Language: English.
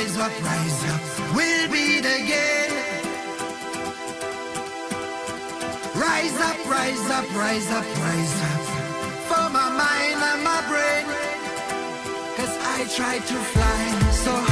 rise up, rise up, we'll be the game. Rise up, rise up, rise up, rise up, for my mind and my brain. Cause I try to fly so high.